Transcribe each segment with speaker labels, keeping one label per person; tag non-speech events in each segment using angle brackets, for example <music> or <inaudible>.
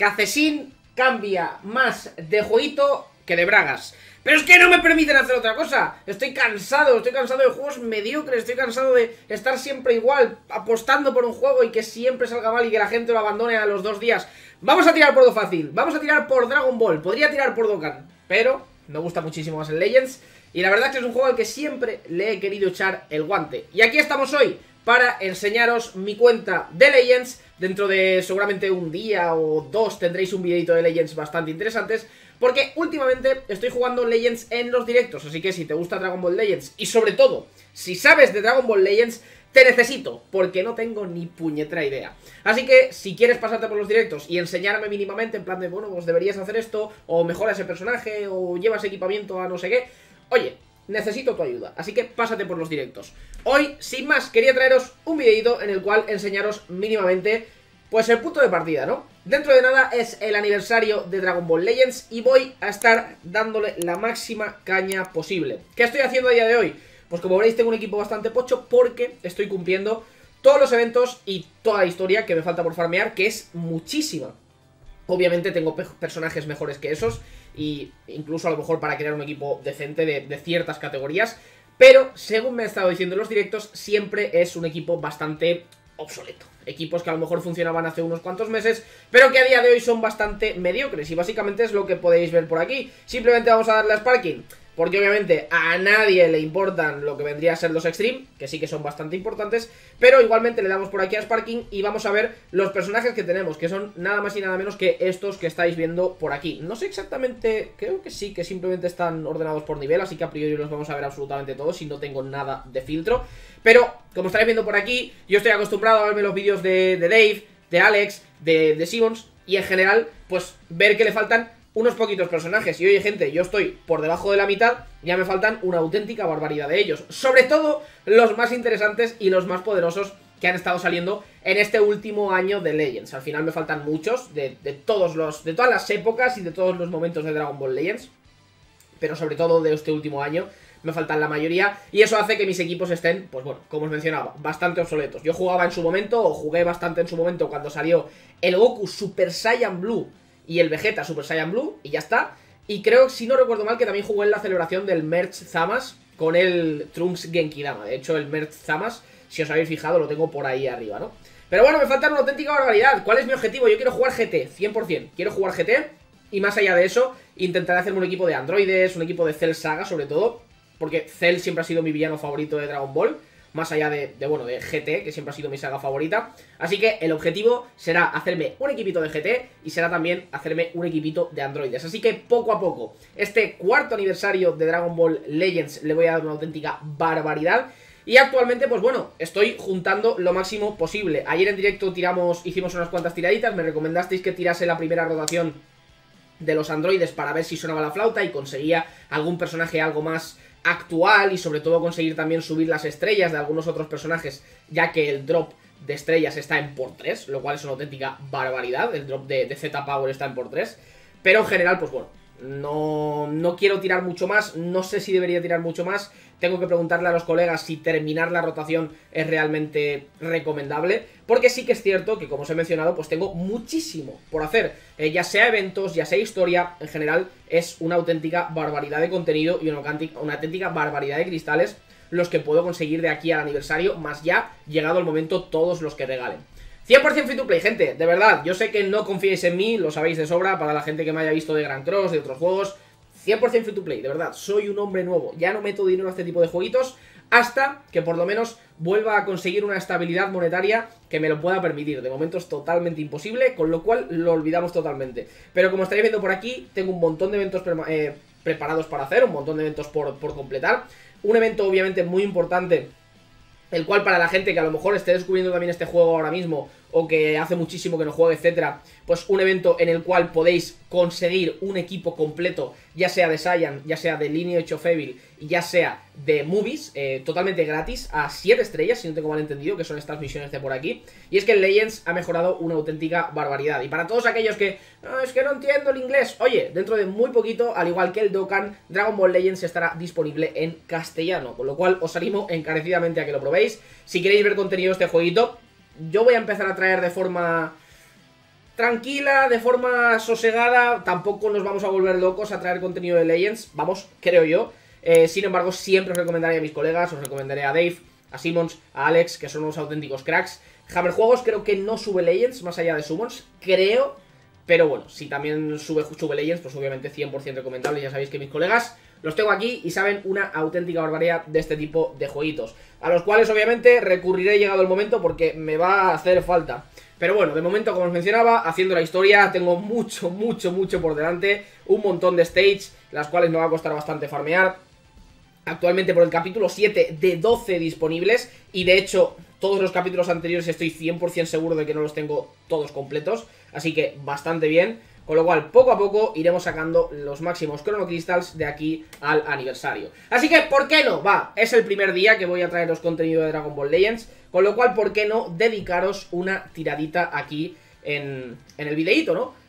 Speaker 1: Cacesín cambia más de jueguito que de bragas. Pero es que no me permiten hacer otra cosa. Estoy cansado, estoy cansado de juegos mediocres, estoy cansado de estar siempre igual, apostando por un juego y que siempre salga mal y que la gente lo abandone a los dos días. Vamos a tirar por lo fácil, vamos a tirar por Dragon Ball, podría tirar por Dokkan, pero me gusta muchísimo más el Legends. Y la verdad es que es un juego al que siempre le he querido echar el guante. Y aquí estamos hoy para enseñaros mi cuenta de Legends. Dentro de seguramente un día o dos tendréis un videito de Legends bastante interesantes. Porque últimamente estoy jugando Legends en los directos, así que si te gusta Dragon Ball Legends y sobre todo, si sabes de Dragon Ball Legends, te necesito, porque no tengo ni puñetera idea. Así que, si quieres pasarte por los directos y enseñarme mínimamente, en plan de, bueno, pues deberías hacer esto, o mejora ese personaje, o llevas equipamiento a no sé qué, oye, necesito tu ayuda, así que pásate por los directos. Hoy, sin más, quería traeros un videito en el cual enseñaros mínimamente, pues el punto de partida, ¿no? Dentro de nada es el aniversario de Dragon Ball Legends y voy a estar dándole la máxima caña posible. ¿Qué estoy haciendo a día de hoy? Pues como veréis tengo un equipo bastante pocho porque estoy cumpliendo todos los eventos y toda la historia que me falta por farmear, que es muchísima. Obviamente tengo personajes mejores que esos y incluso a lo mejor para crear un equipo decente de, ciertas categorías, pero según me he estado diciendo en los directos, siempre es un equipo bastante obsoleto. Equipos que a lo mejor funcionaban hace unos cuantos meses, pero que a día de hoy son bastante mediocres. Y básicamente es lo que podéis ver por aquí. Simplemente vamos a darle a Sparking. Porque obviamente a nadie le importan lo que vendría a ser los Extreme, que sí que son bastante importantes, pero igualmente le damos por aquí a Sparking y vamos a ver los personajes que tenemos, que son nada más y nada menos que estos que estáis viendo por aquí. No sé exactamente, creo que sí, que simplemente están ordenados por nivel, así que a priori los vamos a ver absolutamente todos y no tengo nada de filtro. Pero, como estáis viendo por aquí, yo estoy acostumbrado a verme los vídeos de, Dave, de Alex, de, de Simmons, y en general, pues ver que le faltan unos poquitos personajes. Y oye, gente, yo estoy por debajo de la mitad, ya me faltan una auténtica barbaridad de ellos. Sobre todo los más interesantes y los más poderosos que han estado saliendo en este último año de Legends. Al final me faltan muchos de, todos los, de todas las épocas y de todos los momentos de Dragon Ball Legends. Pero sobre todo de este último año me faltan la mayoría y eso hace que mis equipos estén, pues bueno, como os mencionaba, bastante obsoletos. Yo jugaba en su momento, o jugué bastante en su momento cuando salió el Goku Super Saiyan Blue y el Vegeta Super Saiyan Blue, y ya está. Y creo, si no recuerdo mal, que también jugó en la celebración del Merch Zamas con el Trunks Genkidama. De hecho, el Merch Zamas, si os habéis fijado, lo tengo por ahí arriba, ¿no? Pero bueno, me falta una auténtica barbaridad. ¿Cuál es mi objetivo? Yo quiero jugar GT, 100%. Quiero jugar GT y más allá de eso, intentaré hacerme un equipo de androides, un equipo de Cell Saga sobre todo, porque Cell siempre ha sido mi villano favorito de Dragon Ball más allá de, bueno, de GT, que siempre ha sido mi saga favorita. Así que el objetivo será hacerme un equipito de GT y será también hacerme un equipito de androides. Así que poco a poco, este cuarto aniversario de Dragon Ball Legends le voy a dar una auténtica barbaridad. Y actualmente, pues bueno, estoy juntando lo máximo posible. Ayer en directo tiramos, hicimos unas cuantas tiraditas, me recomendasteis que tirase la primera rotación de los androides para ver si sonaba la flauta y conseguía algún personaje algo más actual y sobre todo conseguir también subir las estrellas de algunos otros personajes, ya que el drop de estrellas está en por 3, lo cual es una auténtica barbaridad, el drop de, de Z-Power está en por 3, pero en general, pues bueno, no, no quiero tirar mucho más, no sé si debería tirar mucho más, tengo que preguntarle a los colegas si terminar la rotación es realmente recomendable, porque sí que es cierto que, como os he mencionado, pues tengo muchísimo por hacer, eh, ya sea eventos, ya sea historia, en general es una auténtica barbaridad de contenido y una, una auténtica barbaridad de cristales los que puedo conseguir de aquí al aniversario, más ya, llegado el momento, todos los que regalen. 100% free to play, gente, de verdad, yo sé que no confiéis en mí, lo sabéis de sobra, para la gente que me haya visto de Grand Cross, de otros juegos, 100% free to play, de verdad, soy un hombre nuevo, ya no meto dinero a este tipo de jueguitos hasta que por lo menos vuelva a conseguir una estabilidad monetaria que me lo pueda permitir. De momento es totalmente imposible, con lo cual lo olvidamos totalmente. Pero como estaréis viendo por aquí, tengo un montón de eventos eh, preparados para hacer, un montón de eventos por, por completar. Un evento obviamente muy importante el cual para la gente que a lo mejor esté descubriendo también este juego ahora mismo o que hace muchísimo que no juegue, etcétera, pues un evento en el cual podéis conseguir un equipo completo, ya sea de Saiyan, ya sea de Lineage of Evil, ya sea de Movies, eh, totalmente gratis, a 7 estrellas, si no tengo mal entendido, que son estas misiones de por aquí. Y es que el Legends ha mejorado una auténtica barbaridad. Y para todos aquellos que, no, es que no entiendo el inglés, oye, dentro de muy poquito, al igual que el Dokkan, Dragon Ball Legends estará disponible en castellano, con lo cual os animo encarecidamente a que lo probéis. Si queréis ver contenido de este jueguito, yo voy a empezar a traer de forma tranquila, de forma sosegada, tampoco nos vamos a volver locos a traer contenido de Legends, vamos, creo yo. Eh, sin embargo, siempre os recomendaré a mis colegas, os recomendaré a Dave, a Simmons, a Alex, que son unos auténticos cracks. Hammer Juegos creo que no sube Legends, más allá de Summons, creo, pero bueno, si también sube, sube Legends, pues obviamente 100% recomendable, ya sabéis que mis colegas los tengo aquí y saben una auténtica barbaridad de este tipo de jueguitos, a los cuales obviamente recurriré llegado el momento porque me va a hacer falta. Pero bueno, de momento, como os mencionaba, haciendo la historia, tengo mucho, mucho, mucho por delante, un montón de stage, las cuales me va a costar bastante farmear, actualmente por el capítulo 7 de 12 disponibles y de hecho todos los capítulos anteriores estoy 100% seguro de que no los tengo todos completos, así que bastante bien. Con lo cual, poco a poco iremos sacando los máximos Chrono Crystals de aquí al aniversario. Así que, ¿por qué no? Va, es el primer día que voy a traeros contenido de Dragon Ball Legends. Con lo cual, ¿por qué no dedicaros una tiradita aquí en, en el videíto, no?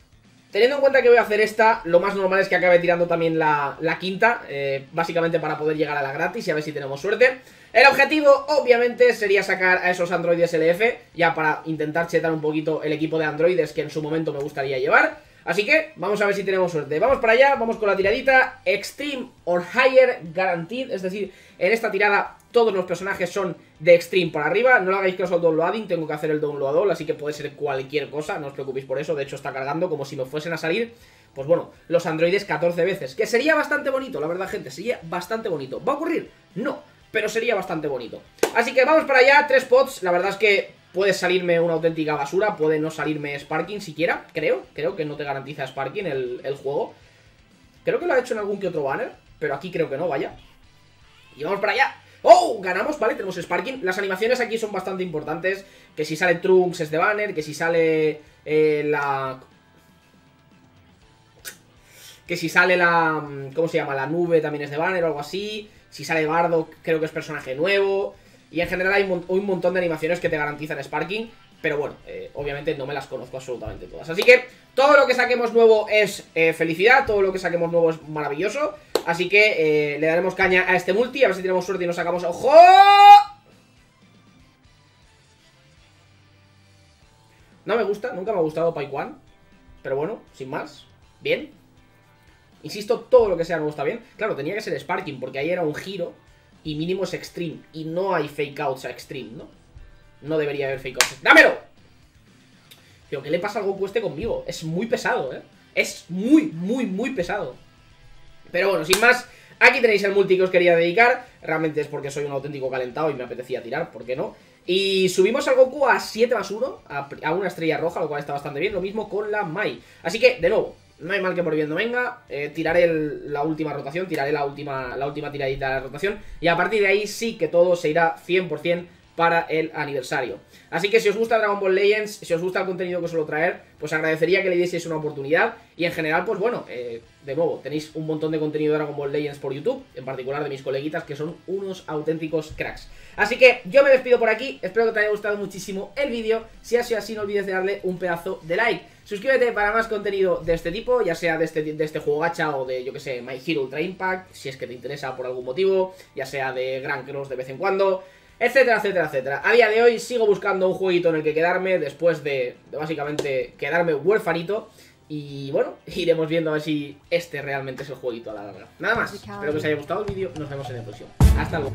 Speaker 1: Teniendo en cuenta que voy a hacer esta, lo más normal es que acabe tirando también la, quinta, eh, básicamente para poder llegar a la gratis y a ver si tenemos suerte. El objetivo, obviamente, sería sacar a esos androides LF, ya para intentar chetar un poquito el equipo de androides que en su momento me gustaría llevar. Así que vamos a ver si tenemos suerte. Vamos para allá, vamos con la tiradita Extreme or Higher Guaranteed, es decir, en esta tirada todos los personajes son de Extreme para arriba. No lo hagáis caso al downloading, tengo que hacer el download, así que puede ser cualquier cosa, no os preocupéis por eso. De hecho está cargando como si me fuesen a salir, pues bueno, los androides 14 veces. Que sería bastante bonito, la verdad gente, sería bastante bonito. ¿Va a ocurrir? No, pero sería bastante bonito. Así que vamos para allá, tres pots, la verdad es que Puede salirme una auténtica basura, puede no salirme Sparking siquiera, creo. Creo que no te garantiza Sparking el, el juego. Creo que lo ha hecho en algún que otro banner, pero aquí creo que no, vaya. Y vamos para allá. ¡Oh! Ganamos, ¿vale? Tenemos Sparking. Las animaciones aquí son bastante importantes. Que si sale Trunks es de banner, que si sale eh, la... Que si sale la... Mm, ¿Cómo se llama? La nube también es de banner o algo así. Si sale Bardo, creo que es personaje nuevo. Y en general hay un montón de animaciones que te garantizan Sparking. Pero bueno, eh, obviamente no me las conozco absolutamente todas. Así que todo lo que saquemos nuevo es eh, felicidad, todo lo que saquemos nuevo es maravilloso. Así que eh, le daremos caña a este multi, a ver si tenemos suerte y nos sacamos... ¡Ojo! No me gusta, nunca me ha gustado Paikwan. Pero bueno, sin más, bien. Insisto, todo lo que sea me gusta bien. Claro, tenía que ser Sparking, porque ahí era un giro y mínimo es extreme. Y no hay fake outs a extreme, ¿no? No debería haber fake outs. ¡Dámelo! Pero ¿qué le pasa al Goku este conmigo? Es muy pesado, ¿eh? Es muy, muy, muy pesado. Pero bueno, sin más, aquí tenéis el multi que os quería dedicar. Realmente es porque soy un auténtico calentado y me apetecía tirar, ¿por qué no? Y subimos al Goku a 7 más 1, a, una estrella roja, lo cual está bastante bien. Lo mismo con la Mai. Así que, de nuevo, no hay mal que por bien no venga. Eh, tiraré la última rotación, tiraré la última, la última tiradita de la rotación. Y a partir de ahí sí que todo se irá 100% para el aniversario. Así que si os gusta Dragon Ball Legends, si os gusta el contenido que suelo traer, pues agradecería que le dieseis una oportunidad. Y en general, pues bueno, eh, de nuevo, tenéis un montón de contenido de Dragon Ball Legends por YouTube, en particular de mis coleguitas, que son unos auténticos cracks. Así que yo me despido por aquí, espero que te haya gustado muchísimo el vídeo. Si ha sido así, no olvides de darle un pedazo de like. Suscríbete para más contenido de este tipo, ya sea de este, de este juego gacha o de, yo que sé, My Hero Ultra Impact, si es que te interesa por algún motivo, ya sea de Grand Cross de vez en cuando etcétera, etcétera, etcétera. A día de hoy sigo buscando un jueguito en el que quedarme después de, básicamente quedarme huérfanito. Y bueno, <laughs> iremos viendo a ver si este realmente es el jueguito a la larga. Nada más, espero que os haya gustado el vídeo, nos vemos en el próximo. Hasta luego.